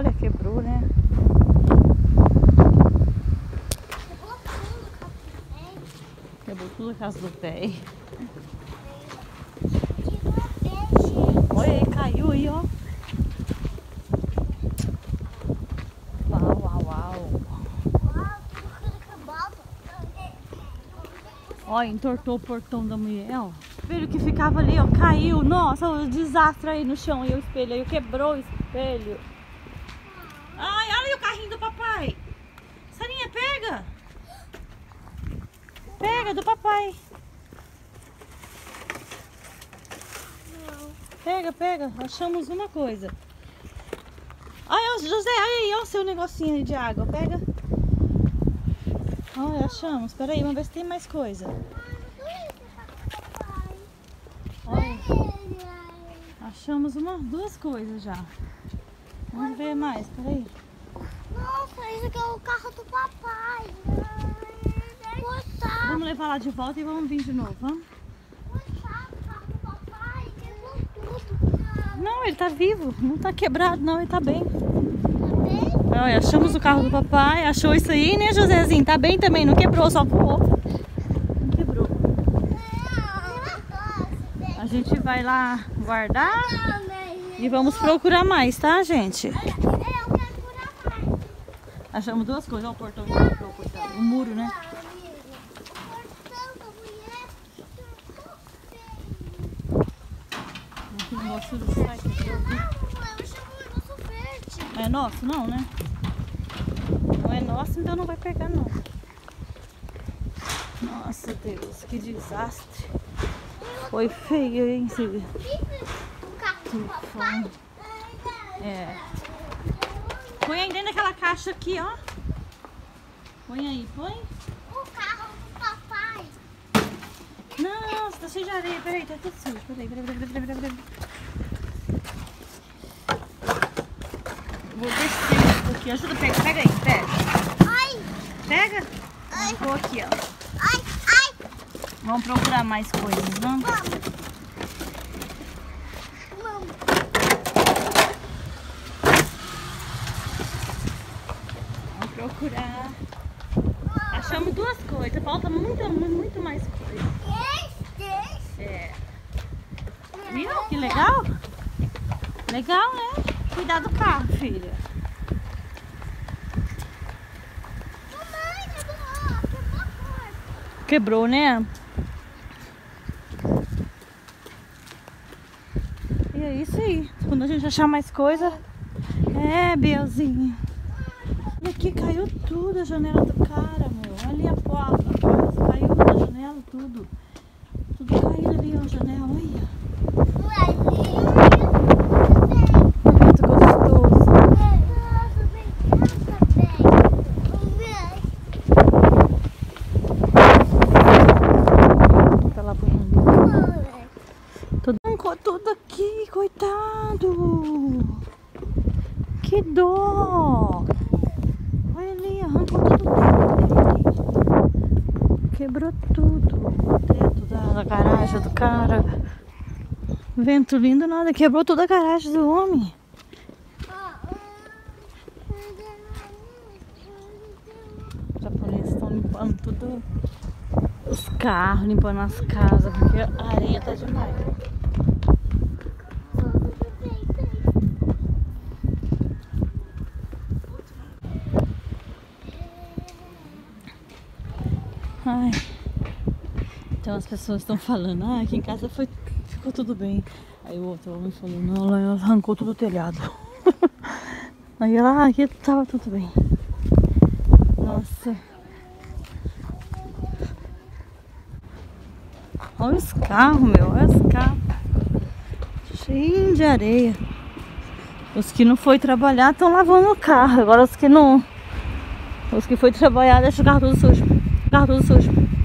Olha, quebrou, né? Quebrou tudo a casa do pé. Olha aí, caiu aí, ó. Uau, uau, uau. Ó, entortou o portão da mulher, ó. Espelho que ficava ali, ó, caiu. Nossa, o desastre aí no chão. E o espelho aí, quebrou o espelho. Ai, olha aí o carrinho do papai. Sarinha, pega. Pega, do papai. Pega, pega. Achamos uma coisa. Olha, José, olha aí, ó o seu negocinho de água. Pega. Olha, achamos. Pera aí, vamos ver se tem mais coisa. Olha, achamos uma, duas coisas já. Vamos ver mais, peraí. Nossa, esse aqui é o carro do papai. Gostar, Vamos levar lá de volta e vamos vir de novo, vamos? tudo. Não, ele tá vivo. Não tá quebrado, não. Ele tá bem. Tá bem? Olha, achamos o carro do papai. Achou isso aí, né, Josézinho? Tá bem também. Não quebrou, só voou. Não quebrou. A gente vai lá guardar e vamos procurar mais, tá, gente? Eu quero curar mais. Achamos duas coisas. Olha o portão que quebrou, coitado. O muro, né? Aqui no nosso site. Não é nosso, não, né? Não é nosso, então não vai pegar, não. Nossa, Deus, que desastre. Foi feio, hein, Silvia? Tufão. É. Põe aí dentro daquela caixa aqui, ó. Põe aí, põe. O carro do papai. Não, você tá cheio de areia. Peraí, tá tudo sujo. Peraí, peraí, peraí, peraí, peraí, peraí. Vou descer pouquinho. Ajuda, pega, pega aí, pega. Ai, Pega. ai, Vou aqui, ó. ai, ai. Vamos procurar mais coisas? Vamos. Vamos. Vamos procurar. Achamos duas coisas. Falta muito, muito mais coisa. Este. É. Viu? Que legal? Legal, né? Cuidar do carro, filha. Quebrou. Né? E é isso aí. Quando a gente achar mais coisa. É, Bielzinha. Aqui caiu tudo a janela do cara, meu. Ali a porta. a porta Caiu da janela tudo. Tudo caiu ali, a janela. Olha. Tá. Tudo aqui, coitado. Que dó. Olha ali, arrancou tudo o teto dele. Quebrou tudo. O teto da, da garagem do cara. Vento lindo nada, quebrou toda a garagem do homem. Os japoneses estão limpando tudo. Os carros, limpando as casas, porque a areia tá demais. Ai. Então as pessoas estão falando, ah, aqui em casa foi, ficou tudo bem. Aí o outro homem falou, não, ela arrancou todo o telhado. Aí ela, ah, aqui tava tudo bem. Nossa. Olha os carros, meu, olha os carros. Cheio de areia. Os que não foi trabalhar estão lavando o carro. Agora os que não. Os que foi trabalhar deixam o carro todo sujo. O carro todo sujo.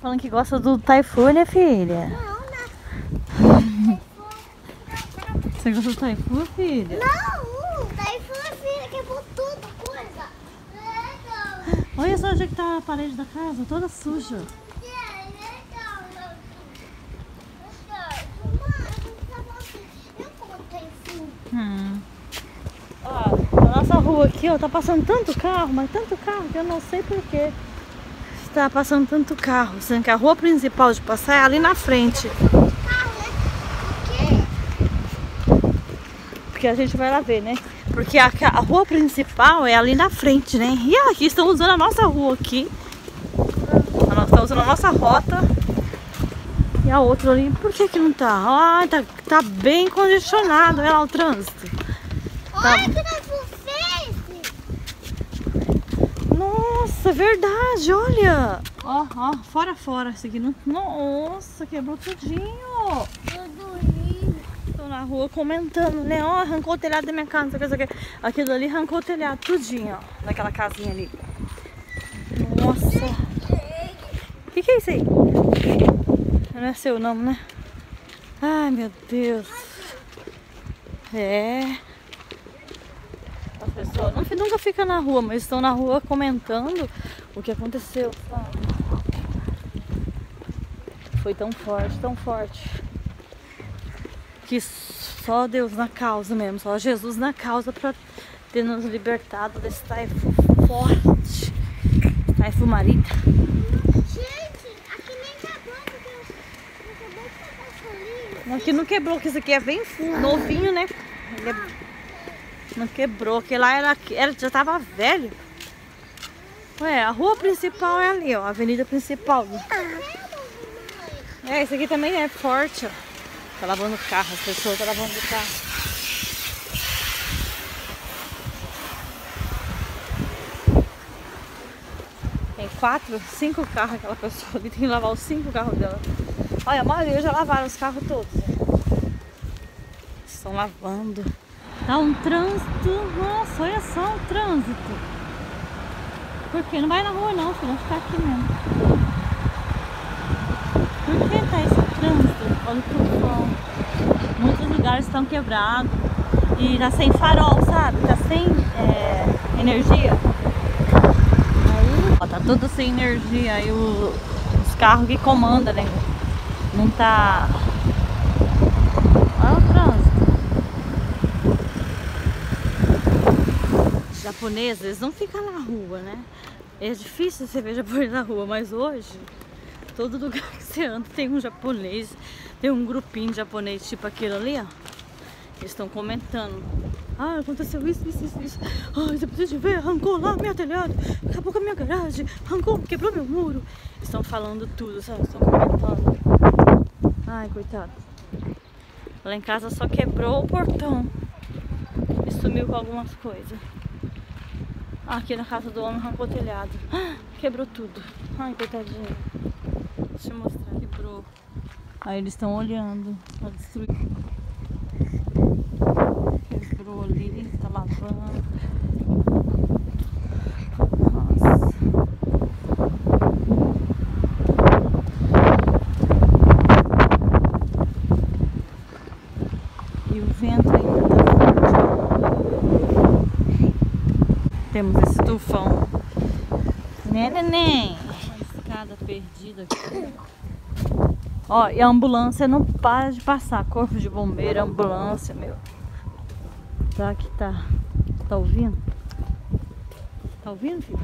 Falando que gosta do Taifun, né, filha? Não, não. Você gosta do Taifun, filha? Não, o filha, quebrou tudo, coisa. Olha só onde é que tá a parede da casa, toda suja. Hum. Ó, a nossa rua aqui, ó, tá passando tanto carro, mas tanto carro que eu não sei porquê. Está passando tanto carro, sendo que a rua principal de passar é ali na frente. Porque a gente vai lá ver, né? Porque a, a rua principal é ali na frente, né? E aqui estão usando a nossa rua aqui. Nós estamos usando a nossa rota. E a outra ali, por que que não tá? Ah, tá, tá bem congestionado, olha lá o trânsito. Tá. Olha Nossa, verdade, olha. Ó, ó, fora, fora. Esse aqui não... Nossa, quebrou tudinho. Tudo lindo. Tô na rua comentando, né? Ó, arrancou o telhado da minha casa, não sei o que, não sei o que. Aquilo ali arrancou o telhado, tudinho, ó. Daquela casinha ali. Nossa. O que, que é isso aí? Não é seu nome, né? Ai, meu Deus. É. As pessoas não, nunca ficam na rua, mas estão na rua comentando o que aconteceu. Foi tão forte, tão forte. Que só Deus na causa mesmo, só Jesus na causa para ter nos libertado desse taifo forte. Taifo marita. Gente, aqui porque não quebrou, que isso aqui é bem fundo, novinho, né? Ele é- Não quebrou, que lá era, era, já tava velho. Ué, a rua principal é ali, ó, a avenida principal. É, esse aqui também é forte, ó. Tá lavando o carro, as pessoas tá lavando o carro. Tem quatro, cinco carros aquela pessoa ali, tem que lavar os cinco carros dela. Olha, a maioria já lavaram os carros todos. Estão lavando. Tá um trânsito. Nossa, olha só o trânsito. Por quê? Não vai na rua não, filho. Vai ficar aqui mesmo. Por que tá esse trânsito? Olha o tufão. Muitos lugares estão quebrados. E tá sem farol, sabe? Tá sem é, energia. Aí, ó, tá tudo sem energia. Aí o- os carros que comandam, né? Não tá. Olha o trânsito. Os japoneses, não ficam na rua, né? É difícil você ver japonês na rua, mas hoje, todo lugar que você anda tem um japonês, tem um grupinho de japonês, tipo aquele ali, ó. Eles estão comentando. Ah, aconteceu isso, isso, isso, isso. Ai, você precisa ver, arrancou lá minha telhado, acabou com a minha garagem, arrancou, quebrou meu muro. Estão falando tudo, sabe? Estão comentando. Ai, coitado. Lá em casa só quebrou o portão e sumiu com algumas coisas. Aqui na casa do homem arrancou o telhado. Quebrou tudo. Ai, coitadinho. Deixa eu mostrar. Quebrou. Aí eles estão olhando pra destruir. Quebrou ali, tá lavando. Nossa. E o vento ainda tá forte. Temos esse tufão. Né, neném? Uma escada perdida aqui. Ó, e a ambulância não para de passar. Corpo de bombeiro, ambulância, meu. Tá que tá. Tá ouvindo? Tá ouvindo, filho?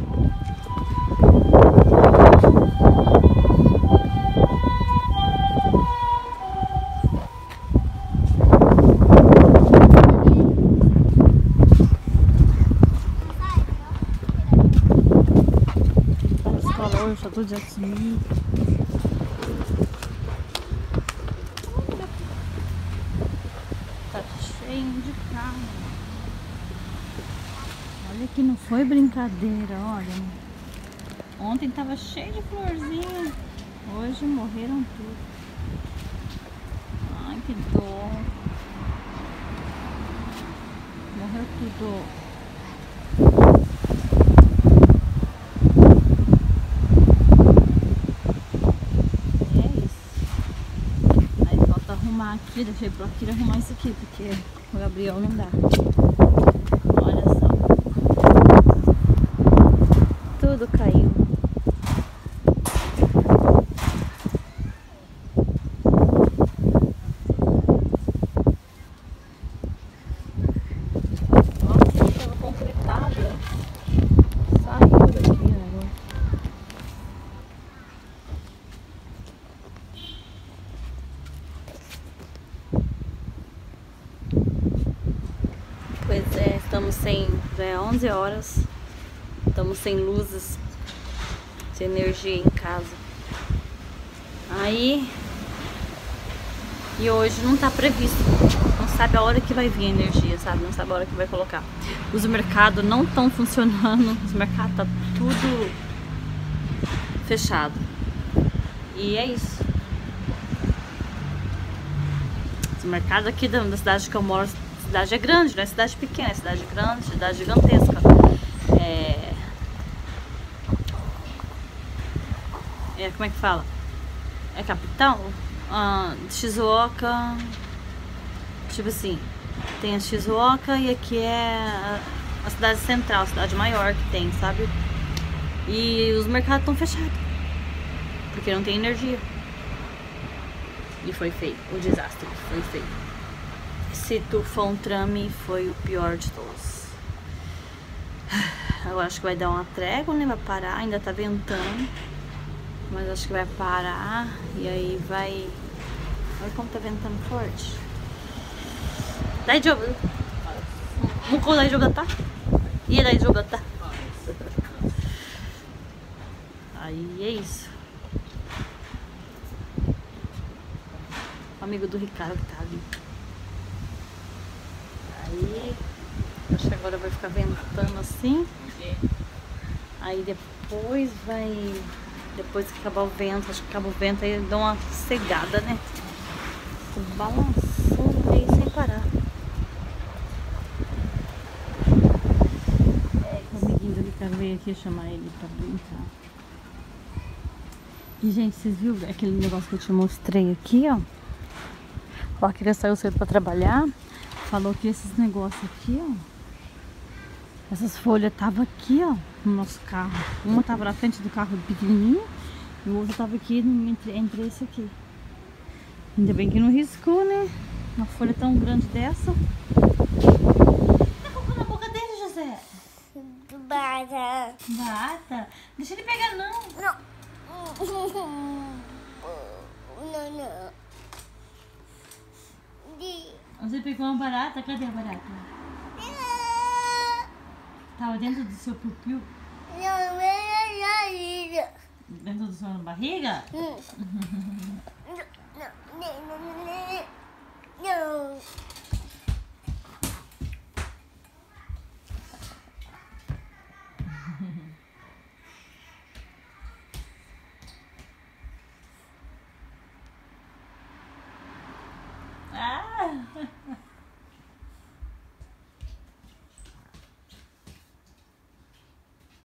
Tá esse calor, já tô de assim. Tá cheio de carro. Olha que não foi brincadeira, olha. Ontem tava cheio de florzinha. Hoje morreram tudo. Ai, que dor. Morreu tudo. É isso. Aí falta aqui, deixei pro aqui arrumar isso aqui, porque o Gabriel não dá. Olha só. Tudo caiu. Nossa, tava completado. estamos sem. Já é 11 horas. Estamos sem luzes, sem energia em casa. Aí. E hoje não tá previsto. Não sabe a hora que vai vir a energia, sabe? Não sabe a hora que vai colocar. Os mercados não estão funcionando. Os mercados tá tudo fechado. E é isso. Os mercados aqui da, da cidade que eu moro, cidade é grande, não é cidade pequena, é cidade grande, cidade gigantesca. É... é como é que fala? É capital? Ah, Shizuoka, tipo assim, tem a Shizuoka e aqui é a, cidade central, a cidade maior que tem, sabe? E os mercados estão fechados. Porque não tem energia. E foi feio. O desastre foi feio. Esse tufão trame foi o pior de todos. Eu acho que vai dar uma trégua, né? Vai parar, ainda tá ventando. Mas acho que vai parar. E aí vai. Olha como tá ventando forte. Daí jogo. Muko daí jogata? E daí jogata? Aí é isso. O amigo do Ricardo que tá ali. Aí, acho que agora vai ficar ventando assim. Aí depois vai. Depois que acabar o vento, acho que acaba o vento, aí dá uma cegada, né? Balançando aí sem parar. O amiguinho do Ricardo veio aqui chamar ele pra brincar. E, gente, vocês viram aquele negócio que eu te mostrei aqui, ó? Ó, que ele saiu cedo pra trabalhar. Falou que esses negócios aqui, ó. Essas folhas tava aqui, ó, no nosso carro. Uma tava na frente do carro pequenininho e o outro tava aqui entre, entre esse aqui. Ainda bem que não riscou, né? Uma folha tão grande dessa. Tá colocando na boca dele, José? Bata. Bata. Deixa ele pegar, não. Não. Não, não. De... Você pegou uma barata? Cadê a barata? Tava dentro do seu piu-piu? Não, não, não. Dentro da sua barriga? Não,